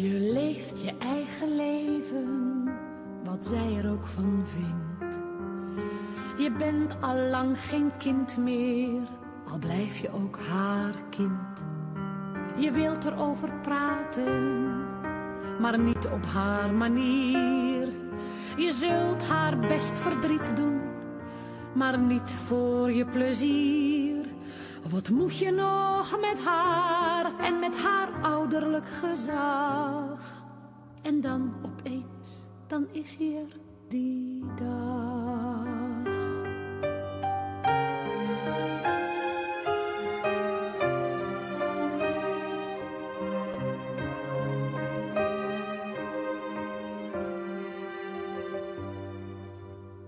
leeft je eigen leven, wat zij er ook van vindt. Je bent al lang geen kind meer, al blijf je ook haar kind. Je wilt erover praten, maar niet op haar manier. Je zult haar best verdriet doen, maar niet voor je plezier. Wat moet je nog met haar en met haar ouderlijk gezag? En dan opeens, dan is hier die dag.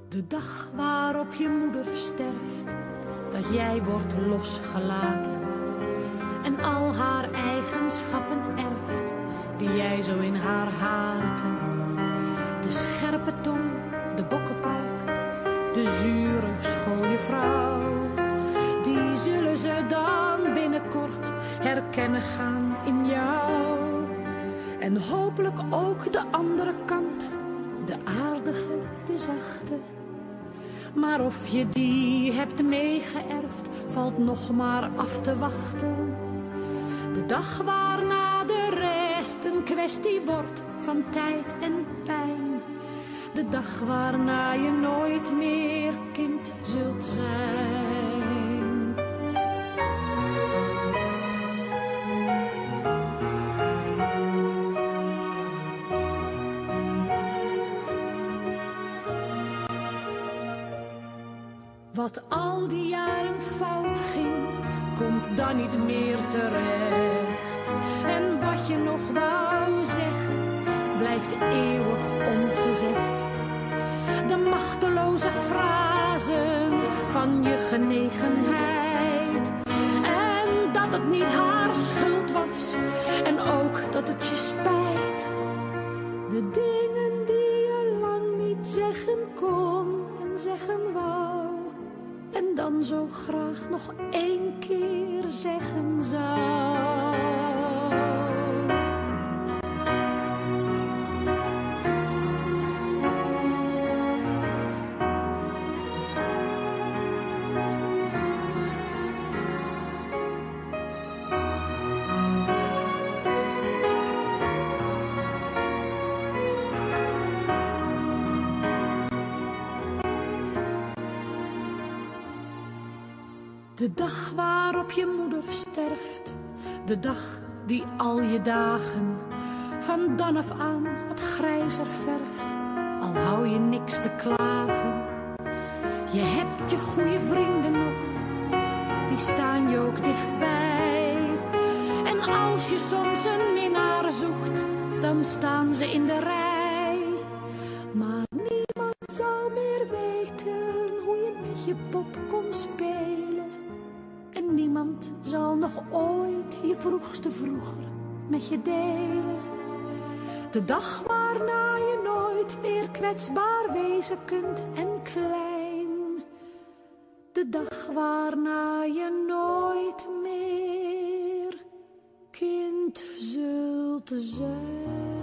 De dag waarop je moeder sterft, dat jij wordt losgelaten en al haar eigenschappen erft die jij zo in haar haatte. De scherpe tong, de bokkenpruik, de zure schooljuffrouw, die zullen ze dan binnenkort herkennen gaan in jou. En hopelijk ook de andere kant, de aardige, de zachte. Maar of je die hebt meegeërfd, valt nog maar af te wachten. De dag waarna de rest een kwestie wordt van tijd en pijn. De dag waarna je nooit meer kind zult zijn. Wat al die jaren fout ging, komt dan niet meer terecht. En wat je nog wou zeggen, blijft eeuwig ongezegd. De machteloze frazen van je genegenheid. En dat het niet haar dan zo graag nog één keer zeggen zou. De dag waarop je moeder sterft, de dag die al je dagen van dan af aan wat grijzer verft, al hou je niks te klagen. Je hebt je goede vrienden nog, die staan je ook dichtbij. En als je soms een minnaar zoekt, dan staan ze in de rij. Maar niemand zal meer weten hoe je met je pop kon spelen. Niemand zal nog ooit je vroegste vroeger met je delen. De dag waarna je nooit meer kwetsbaar wezen kunt en klein. De dag waarna je nooit meer kind zult zijn.